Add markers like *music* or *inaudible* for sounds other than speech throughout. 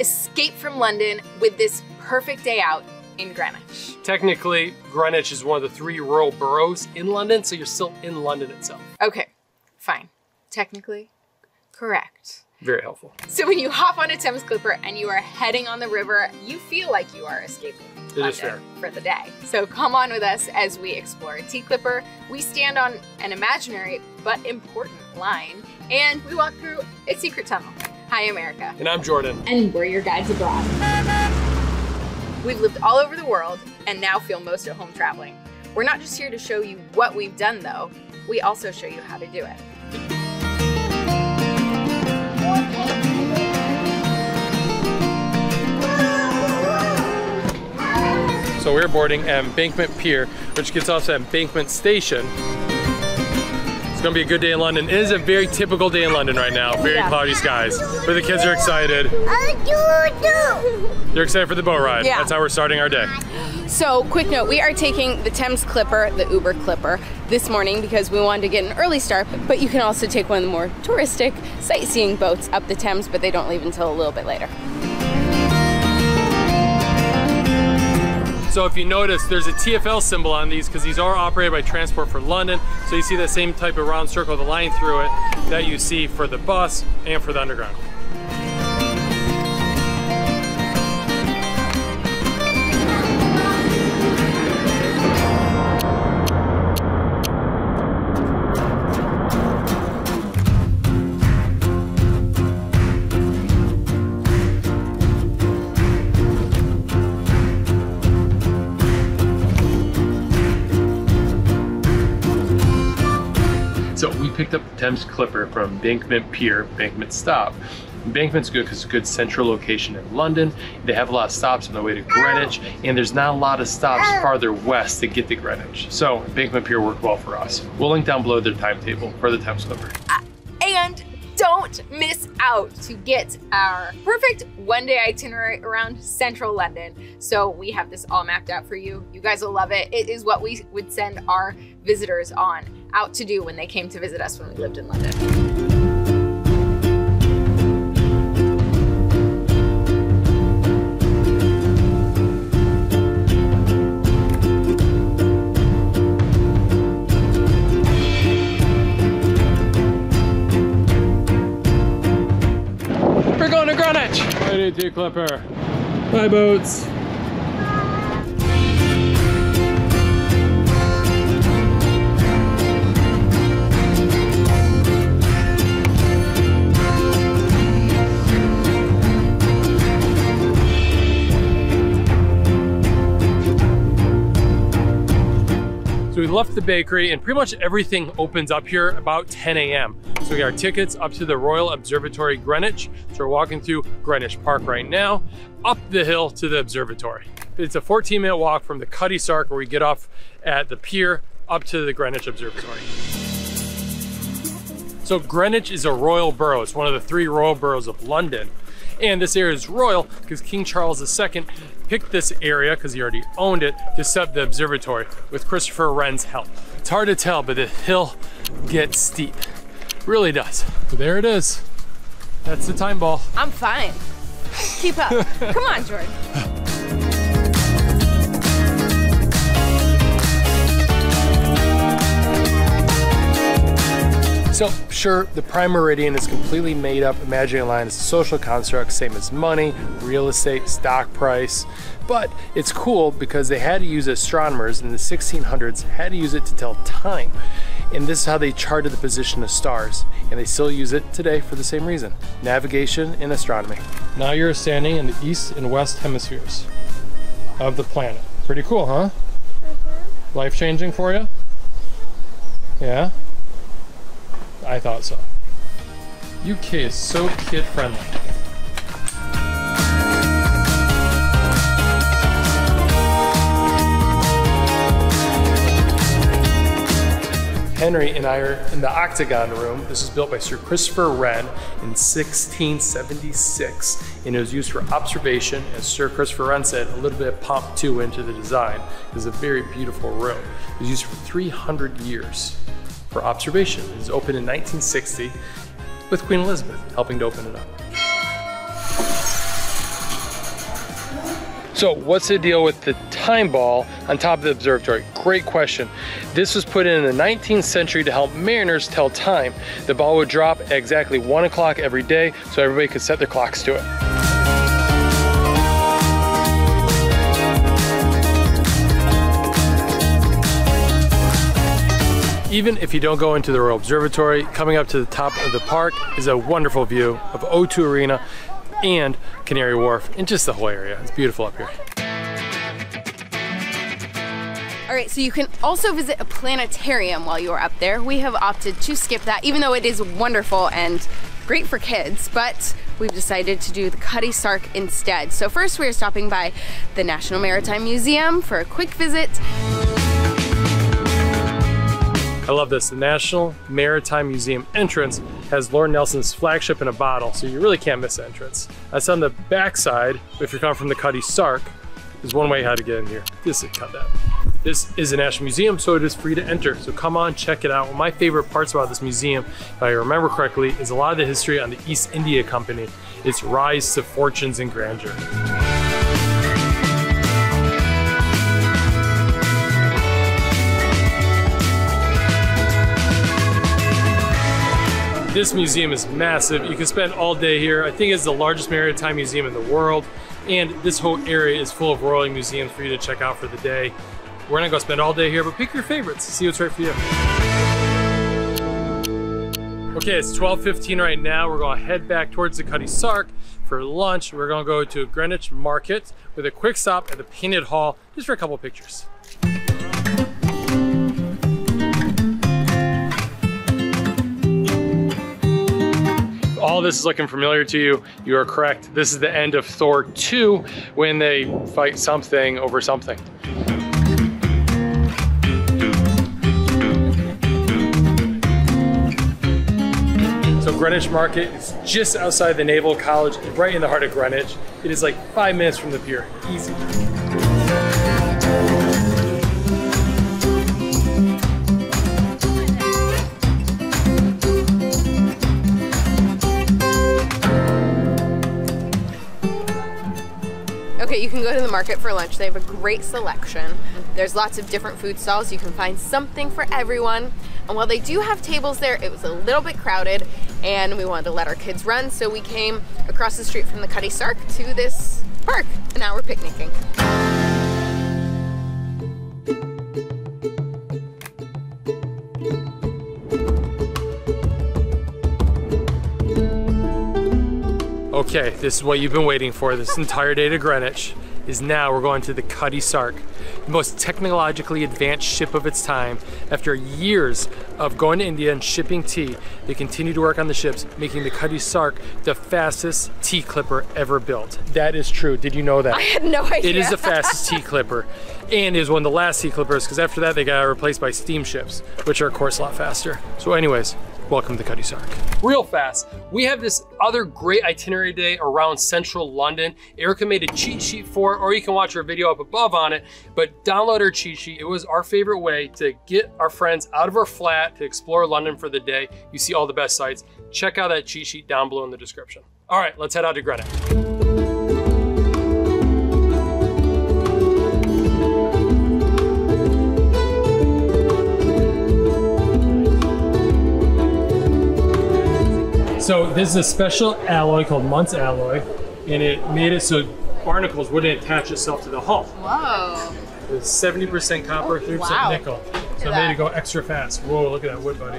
escape from London with this perfect day out in Greenwich. Technically, Greenwich is one of the three rural boroughs in London, so you're still in London itself. Okay, fine. Technically, correct. Very helpful. So when you hop on a Thames Clipper and you are heading on the river, you feel like you are escaping It is fair. for the day. So come on with us as we explore a Tea Clipper. We stand on an imaginary but important line, and we walk through a secret tunnel. Hi, I'm Erica. And I'm Jordan. And we're your guides abroad. We've lived all over the world and now feel most at home traveling. We're not just here to show you what we've done, though, we also show you how to do it. So we're boarding at Embankment Pier, which gets off at Embankment Station. It's gonna be a good day in London. It is a very typical day in London right now. Very Yeah. cloudy skies. But the kids are excited. They're excited for the boat ride. Yeah. That's how we're starting our day. So, quick note we are taking the Thames Clipper, the Uber Clipper, this morning because we wanted to get an early start, but you can also take one of the more touristic sightseeing boats up the Thames, but they don't leave until a little bit later. So if you notice, there's a TFL symbol on these because these are operated by Transport for London. So you see that same type of round circle a line through it that you see for the bus and for the underground. We picked up the Thames Clipper from Embankment Pier, Embankment Stop. Embankment's good because it's a good central location in London. They have a lot of stops on the way to Greenwich, and there's not a lot of stops farther west to get to Greenwich. So Embankment Pier worked well for us. We'll link down below their timetable for the Thames Clipper. Uh, and don't miss out to get our perfect one day itinerary around central London. So we have this all mapped out for you. You guys will love it. It is what we would send our visitors on out to do when they came to visit us when we lived in London. We're going to Greenwich! Ready to Clipper. Bye boats. Left the bakery and pretty much everything opens up here about 10 a.m. So we got our tickets up to the Royal Observatory Greenwich. So we're walking through Greenwich Park right now, up the hill to the observatory. It's a 14 minute walk from the Cutty Sark where we get off at the pier up to the Greenwich Observatory. So Greenwich is a royal borough. It's one of the three royal boroughs of London. And this area is royal because King Charles II picked this area, because he already owned it, to set up the observatory with Christopher Wren's help. It's hard to tell, but the hill gets steep. Really does. But there it is. That's the time ball. I'm fine. Keep up. *laughs* Come on, Jordan. So, sure, the prime meridian is completely made up imaginary line. It's a social construct, same as money, real estate, stock price. But it's cool because they had to use astronomers in the 1600s, had to use it to tell time. And this is how they charted the position of stars. And they still use it today for the same reason navigation and astronomy. Now you're standing in the east and west hemispheres of the planet. Pretty cool, huh? Mm-hmm. Life changing for you? Yeah? I thought so. UK is so kid friendly. Henry and I are in the Octagon Room. This is built by Sir Christopher Wren in 1676, and it was used for observation. As Sir Christopher Wren said, a little bit of pomp too into the design. It was a very beautiful room. It was used for 300 years for observation. It was opened in 1960 with Queen Elizabeth helping to open it up. So what's the deal with the time ball on top of the observatory? Great question. This was put in the 19th century to help mariners tell time. The ball would drop exactly one o'clock every day so everybody could set their clocks to it. Even if you don't go into the Royal Observatory, coming up to the top of the park is a wonderful view of O2 Arena and Canary Wharf and just the whole area. It's beautiful up here. All right, so you can also visit a planetarium while you are up there. We have opted to skip that, even though it is wonderful and great for kids, but we've decided to do the Cutty Sark instead. So first we are stopping by the National Maritime Museum for a quick visit. I love this. The National Maritime Museum entrance has Lord Nelson's flagship in a bottle, so you really can't miss the entrance. That's on the backside, if you're coming from the Cutty Sark, there's one way how to get in here. This is cut that. This is a National Museum, so it is free to enter. So come on, check it out. One of my favorite parts about this museum, if I remember correctly, is a lot of the history on the East India Company, its rise to fortunes and grandeur. This museum is massive. You can spend all day here. I think it's the largest maritime museum in the world. And this whole area is full of royal museums for you to check out for the day. We're gonna go spend all day here, but pick your favorites. See what's right for you. Okay, it's 12.15 right now. We're gonna head back towards the Cutty Sark for lunch. We're gonna go to Greenwich Market with a quick stop at the Painted Hall just for a couple pictures. All this is looking familiar to you, you are correct. This is the end of Thor 2 when they fight something over something. So Greenwich Market is just outside the Naval College, right in the heart of Greenwich. It is like five minutes from the pier, easy. You can go to the market for lunch. They have a great selection. There's lots of different food stalls. You can find something for everyone. And while they do have tables there, it was a little bit crowded and we wanted to let our kids run. So we came across the street from the Cutty Sark to this park and now we're picnicking. Okay, this is what you've been waiting for this entire day to Greenwich is now we're going to the Cutty Sark, the most technologically advanced ship of its time. After years of going to India and shipping tea, they continue to work on the ships, making the Cutty Sark the fastest tea clipper ever built. That is true. Did you know that? I had no idea. It is the fastest tea clipper. And it was one of the last tea clippers because after that they got replaced by steamships, which are of course a lot faster. So anyways, welcome to Cutty Sark. Real fast, we have this other great itinerary day around central London. Erica made a cheat sheet for it, or you can watch our video up above on it, but download our cheat sheet. It was our favorite way to get our friends out of our flat to explore London for the day. You see all the best sites. Check out that cheat sheet down below in the description. All right, let's head out to Greenwich. So this is a special alloy called Muntz alloy, and it made it so barnacles wouldn't attach itself to the hull. Whoa. It's 70% copper, 30% wow. nickel. So it made it go extra fast. Whoa, look at that wood, buddy.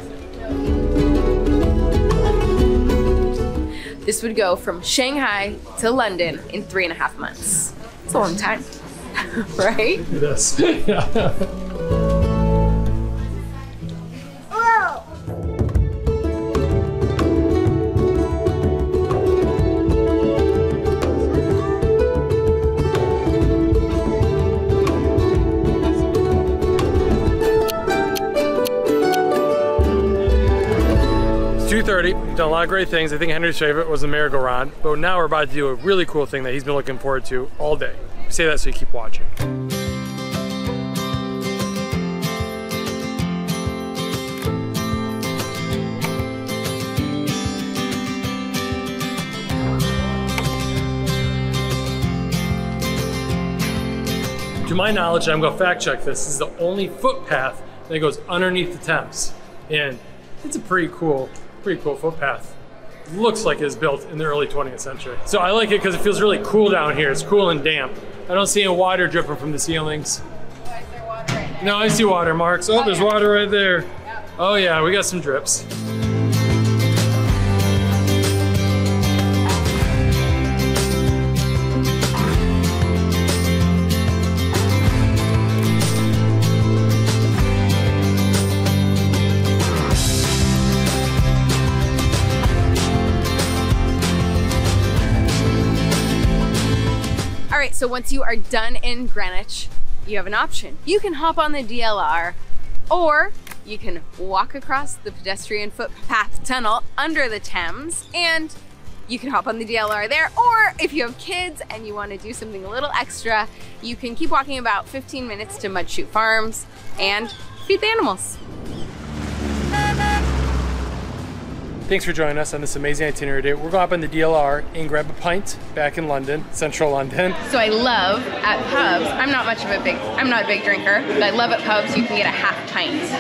This would go from Shanghai to London in three and a half months. It's a long time, *laughs* right? At this. *laughs* Yeah. 2.30, we've done a lot of great things. I think Henry's favorite was the merry-go-round, but now we're about to do a really cool thing that he's been looking forward to all day. Say that so you keep watching. to my knowledge, I'm gonna fact check this, this is the only footpath that goes underneath the Thames. And it's a pretty cool, pretty cool footpath. Looks like it was built in the early 20th century. So I like it because it feels really cool down here. It's cool and damp. I don't see any water dripping from the ceilings. No, I see water marks. Oh, there's water right there. Oh yeah, we got some drips. Right, so once you are done in Greenwich, you have an option. You can hop on the DLR or you can walk across the pedestrian footpath tunnel under the Thames and you can hop on the DLR there. Or if you have kids and you want to do something a little extra, you can keep walking about 15 minutes to Mudchute Farms and feed the animals. Thanks for joining us on this amazing itinerary day. We're going up on the DLR and grab a pint back in London, central London. So I love at pubs, I'm not much of a big, I'm not a big drinker, but I love at pubs you can get a half pint. It's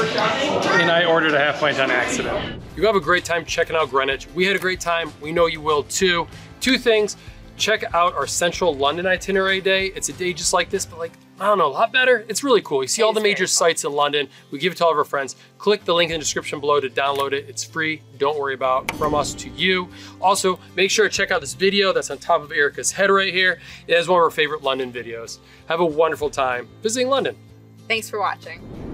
fun. And I ordered a half pint on accident. You have a great time checking out Greenwich. We had a great time. We know you will too. Two things. Check out our central London itinerary day. It's a day just like this, but like, I don't know, a lot better. It's really cool. You see all the major sites in London. We give it to all of our friends. Click the link in the description below to download it. It's free. Don't worry about from us to you. Also, make sure to check out this video that's on top of Erica's head right here. It is one of our favorite London videos. Have a wonderful time visiting London. Thanks for watching.